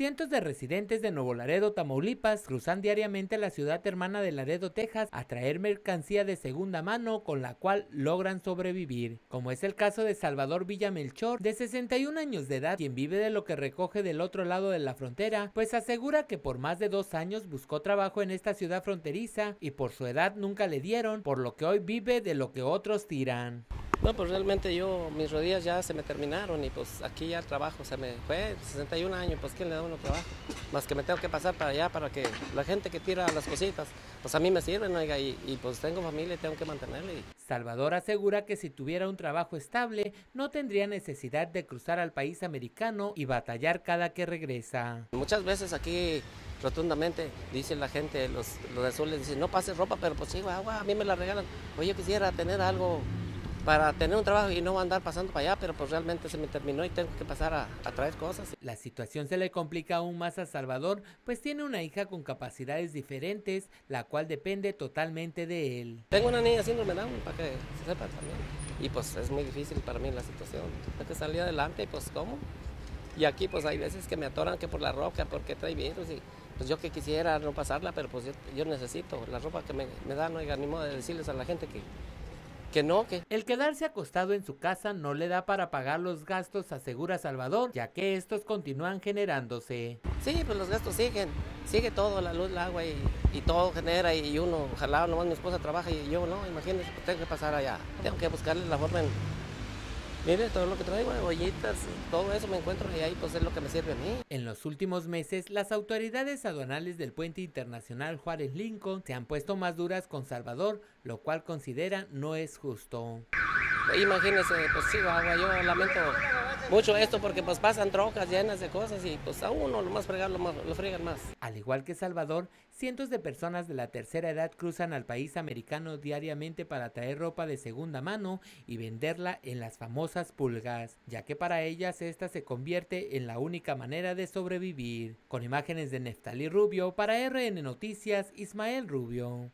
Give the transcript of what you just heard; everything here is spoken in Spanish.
Cientos de residentes de Nuevo Laredo, Tamaulipas, cruzan diariamente la ciudad hermana de Laredo, Texas, a traer mercancía de segunda mano con la cual logran sobrevivir, como es el caso de Salvador Villamelchor, de 61 años de edad, quien vive de lo que recoge del otro lado de la frontera, pues asegura que por más de dos años buscó trabajo en esta ciudad fronteriza y por su edad nunca le dieron, por lo que hoy vive de lo que otros tiran. No, pues realmente yo, mis rodillas ya se me terminaron y pues aquí ya el trabajo se me fue, 61 años, pues ¿quién le da uno trabajo? Más que me tengo que pasar para allá para que la gente que tira las cositas, pues a mí me sirven, oiga, y, y pues tengo familia y tengo que mantenerle. Salvador asegura que si tuviera un trabajo estable, no tendría necesidad de cruzar al país americano y batallar cada que regresa. Muchas veces aquí rotundamente dice la gente, los, los de azul dicen, no pases ropa, pero pues sí, agua, a mí me la regalan. Oye, yo quisiera tener algo para tener un trabajo y no andar pasando para allá, pero pues realmente se me terminó y tengo que pasar a, traer cosas. La situación se le complica aún más a Salvador, pues tiene una hija con capacidades diferentes, la cual depende totalmente de él. Tengo una niña síndrome Down, para que se sepa también. Y pues es muy difícil para mí la situación. Tengo que salir adelante y pues ¿cómo? Y aquí pues hay veces que me atoran que por la ropa, porque trae virus y pues yo que quisiera no pasarla, pero pues yo, necesito la ropa que me, me dan, no hay ni modo de decirles a la gente que que no, que... El quedarse acostado en su casa no le da para pagar los gastos, asegura Salvador, ya que estos continúan generándose. Sí, pues los gastos siguen, sigue todo, la luz, el agua y, todo genera y uno, ojalá nomás mi esposa trabaja y yo no, imagínense, pues tengo que pasar allá, tengo que buscarle la forma en Mire todo lo que traigo, ollitas, todo eso me encuentro y ahí pues es lo que me sirve a mí. En los últimos meses, las autoridades aduanales del puente internacional Juárez Lincoln se han puesto más duras con Salvador, lo cual considera no es justo. Imagínese, pues sí, agua, yo lamento mucho esto porque pues pasan trocas llenas de cosas y pues a uno lo más fregar lo, más, lo fregan más. Al igual que Salvador, cientos de personas de la tercera edad cruzan al país americano diariamente para traer ropa de segunda mano y venderla en las famosas pulgas, ya que para ellas esta se convierte en la única manera de sobrevivir. Con imágenes de Neftalí Rubio, para RN Noticias, Ismael Rubio.